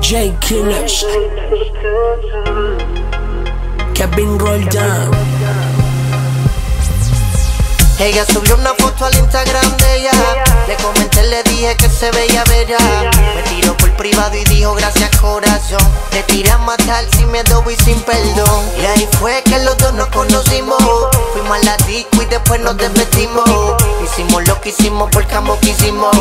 J Killers. Kevin Roldan. Ella subió una foto al Instagram de ella. Le comenté, le dije que se veía bella. Me tiró por privado y dijo gracias corazón. Me tiré a matar sin miedo y sin perdón. Y ahí fue que los dos nos conocimos. Fuimos a la disco y después nos despedimos. Hicimos lo que hicimos porque ambos quisimos.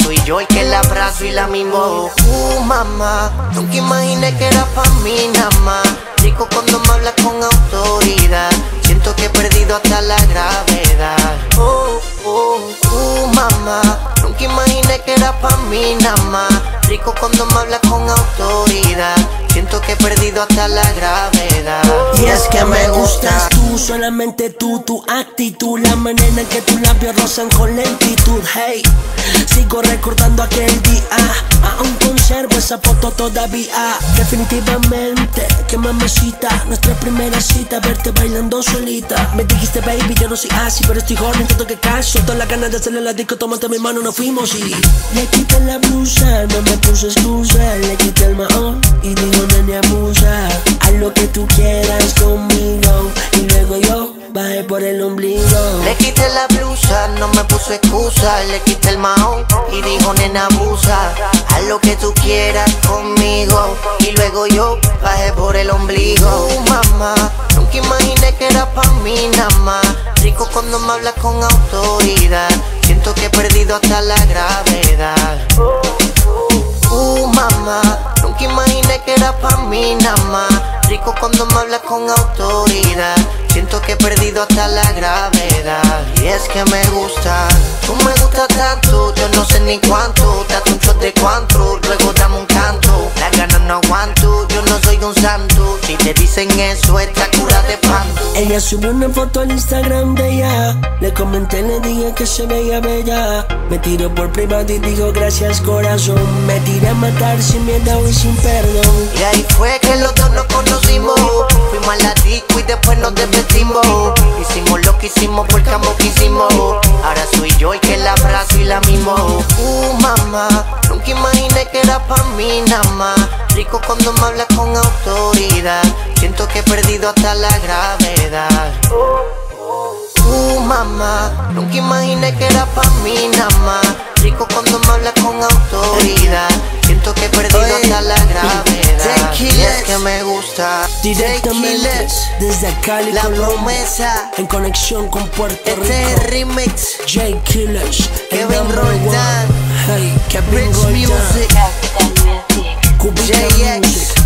Soy yo el que la abrazo y la mimo. Uh, mamá, nunca imaginé que era pa' mí nada más. Rico cuando me hablas con autoridad. Siento que he perdido hasta la gravedad. Oh, oh, oh, mamá. Nunca imaginé que era pa' mí nada más. Rico cuando me hablas con autoridad. Siento que he perdido hasta la gravedad. Y es que me gustas solamente tú, tu actitud, la manera en que tus labios rozan con lentitud. Hey, sigo recordando aquel día, aún conservo esa foto todavía. Definitivamente, que mamacita, nuestra primera cita, verte bailando solita. Me dijiste, baby, yo no soy así, pero estoy joven, tanto que caso. Todas las ganas de hacerle la disco, tómate mi mano, nos fuimos y le quité la blusa, no me puse excusa, le quité el mahón y digo, nene, abusa. Haz lo que tú quieras conmigo bajé por el ombligo. Le quité la blusa, no me puso excusa. Le quité el mahón y dijo, nena, abusa. Haz lo que tú quieras conmigo. Y luego yo bajé por el ombligo. Uh, mamá, nunca imaginé que era pa' mí nada más. Rico cuando me hablas con autoridad. Siento que he perdido hasta la gravedad. Uh, mamá, nunca imaginé que era pa' mí nada más. Rico cuando me hablas con autoridad. Que he perdido hasta la gravedad. Y es que me gusta, tú me gustas tanto. Yo no sé ni cuánto, date un shot de cuánto. Luego dame un canto, las ganas no aguanto. Yo no soy un santo. Si te dicen eso, esta cura de panto. Ella subió una foto al Instagram de ella. Le comenté, le dije que se veía bella. Me tiró por privado y dijo gracias corazón. Me tiré a matar sin miedo y sin perdón. Y ahí fue Hicimos quisimos. Ahora soy yo el que la abrazo y la mimo. Uh, mamá, nunca imaginé que era pa' mí nada más. Rico cuando me hablas con autoridad. Siento que he perdido hasta la gravedad. Uh, mamá, nunca imaginé que era pa' mí nada más. Rico cuando me hablas con autoridad. Me gusta. Directamente desde Cali, La Colombia, promesa. en conexión con Puerto Este es Rico. remix. J Killers, Kevin one. Hey, Kevin Rich Roldan. Music. Cubica JX. Music.